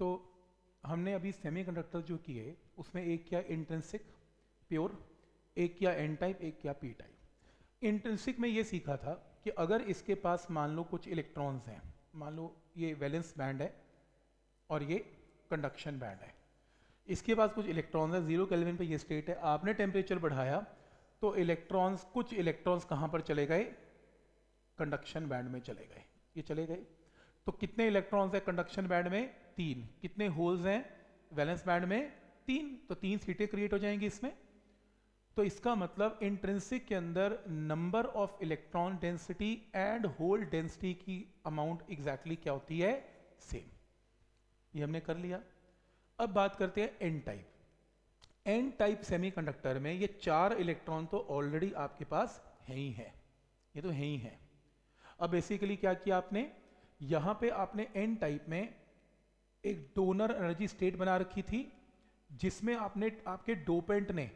तो हमने अभी सेमीकंडक्टर जो किए, उसमें एक किया इंटेंसिक प्योर एक किया एन टाइप एक किया पी टाइप इंटेंसिक में ये सीखा था कि अगर इसके पास मान लो कुछ इलेक्ट्रॉन्स हैं, मान लो ये वैलेंस बैंड है और ये कंडक्शन बैंड है। इसके पास कुछ इलेक्ट्रॉन्स है ज़ीरो केल्विन पे ये स्टेट है। आपने टेम्परेचर बढ़ाया तो इलेक्ट्रॉन्स कुछ इलेक्ट्रॉन्स कहाँ पर चले गए? कंडक्शन बैंड में चले गए। ये चले गए। तो कितने इलेक्ट्रॉन्स हैं कंडक्शन बैंड में? तीन। कितने होल्स हैं? वैलेंस बैंड में तीन। तो तीन सीटें क्रिएट हो जाएँगी इसमें। तो इसका मतलब इंट्रेंसिक के अंदर number of electron density and hole density की अमाउंट एग्जैक्टली क्या होती है? सेम ये हमने कर लिया। अब बात करते हैं N type N type semiconductor में ये चार इलेक्ट्रॉन तो ऑलरेडी आपके पास है ही है। ये तो है ही है। अब बेसिकली क्या किया आपने? यहाँ पे आपने एन टाइप में एक डोनर एनर्जी स्टेट बना रखी थी, जिसमें आपने, आपके डोपेंट ने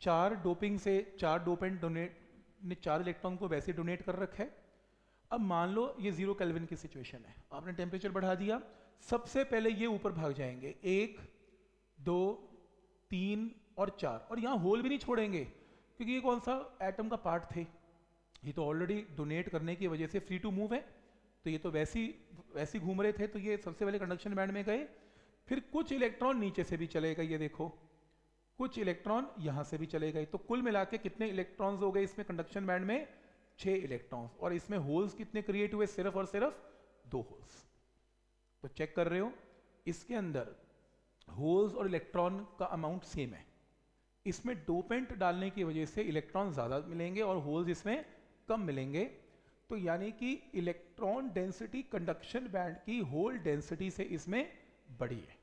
चार डोपिंग से चार डोपेंट डोनेट ने चार इलेक्ट्रॉन को वैसे डोनेट कर रखा है। अब मान लो ये ज़ीरो केल्विन की सिचुएशन है। आपने टेम्परेचर बढ़ा दिया। सबसे पहले ये ऊपर भाग जाएँगे। एक, दो, तीन और चार। और यहाँ होल भी नहीं छोड़ेंगे, क्योंकि ये कौन सा एटम का पार्ट थे। ये तो ऑलरेडी डोनेट करने की वजह से फ्री टू मूव है। तो ये तो वैसी वैसी घूम रहे थे तो ये सबसे पहले कंडक्शन बैंड में गए, फिर कुछ इलेक्ट्रॉन नीचे से भी चले गए, ये देखो। कुछ इलेक्ट्रॉन यहाँ से भी चले गए। तो कुल मिला के कितने इलेक्ट्रॉन्स हो गए इसमें कंडक्शन बैंड में? छह इलेक्ट्रॉन्स और इसमें होल्स कितने क्रिएट हुए? सिर्फ़ और सिर्फ़ दो होल्स तो चेक कर रहे हो, इसके अंदर होल्स और इलेक्ट्रॉन का अमाउंट सेम है। इसमें डोपेंट डालने की वजह से इलेक्ट्रॉन ज़्यादा मिलेंगे और होल्स इसमें कम मिलेंगे। तो यानी कि इलेक्ट्रॉन डेंसिटी कंडक्शन बैंड की होल डेंसिटी से इसमें बड़ी है।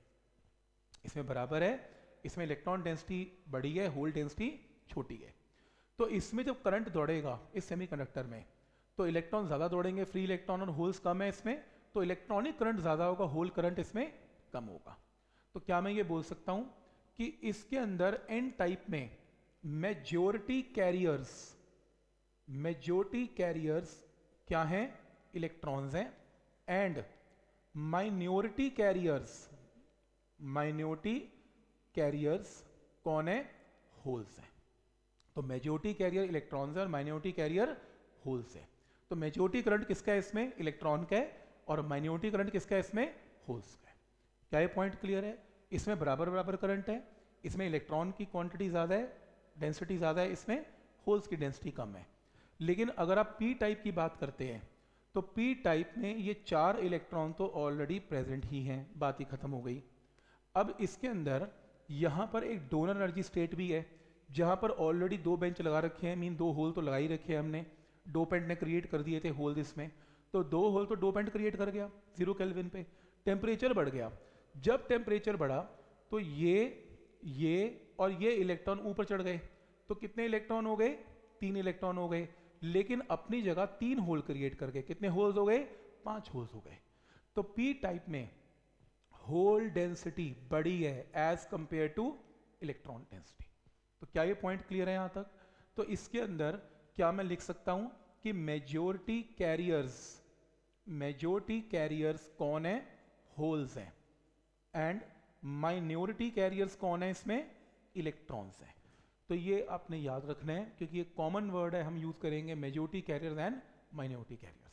इसमें बराबर है, इसमें इलेक्ट्रॉन डेंसिटी बड़ी है होल डेंसिटी छोटी है। तो इसमें जब करंट दौड़ेगा इस सेमीकंडक्टर में तो इलेक्ट्रॉन ज़्यादा दौड़ेंगे फ्री इलेक्ट्रॉन और होल्स कम है इसमें तो इलेक्ट्रॉनिक करंट ज़्यादा होगा होल करंट इसमें कम होगा। तो क्या मैं ये बोल सकता हूँ कि इसके अंदर एन टाइप में मेजोरिटी कैरियर्स मेजोरिटी कैरियर्स क्या हैं? इलेक्ट्रॉन्स हैं. And minority carriers minority carriers कौन है? होल्स हैं. तो मेजोरिटी कैरियर इलेक्ट्रॉन्स है और माइनॉरिटी कैरियर होल्स है. तो मेजोरिटी करंट किसका है इसमें? इलेक्ट्रॉन का है और माइनॉरिटी करंट किसका है इसमें? होल्स का है. क्या ये पॉइंट क्लियर है? इसमें बराबर बराबर करंट है. इसमें इलेक्ट्रॉन की क्वांटिटी ज़्यादा है डेंसिटी ज़्यादा है. इसमें होल्स की डेंसिटी कम है. लेकिन अगर आप पी टाइप की बात करते हैं तो पी टाइप में ये चार इलेक्ट्रॉन तो ऑलरेडी प्रेजेंट ही हैं, बात ही खत्म हो गई। अब इसके अंदर यहाँ पर एक डोनर एनर्जी स्टेट भी है, जहाँ पर ऑलरेडी दो बेंच लगा रखे हैं मीन दो होल तो लगा ही रखे हैं हमने। दो पेंट ने क्रिएट कर दिए थे होल इसमें। तो दो होल तो दो पेंट क्रिएट कर गया ज़ीरो केल्विन पे। टेम्परेचर बढ़ गया। जब टेम्परेचर बढ़ा तो ये ये और ये इलेक्ट्रॉन ऊपर चढ़ गए। तो कितने इलेक्ट्रॉन हो गए? तीन इलेक्ट्रॉन हो गए। लेकिन अपनी जगह तीन होल क्रिएट कर गए कितने होल्स हो गए? पाँच होल्स हो गए। तो पी टाइप में होल डेंसिटी बड़ी है as compare to electron density तो क्या ये पॉइंट क्लियर है यहाँ तक? तो इसके अंदर क्या मैं लिख सकता हूँ कि मेजोरिटी कैरियर्स मेजोरिटी कैरियर्स कौन है? होल्स हैं। एंड माइनॉरिटी कैरियर्स कौन है इसमें? इलेक्ट्रॉन्स हैं। तो ये आपने याद रखना है, क्योंकि ये कॉमन वर्ड है, हम यूज़ करेंगे majority carrier and minority carriers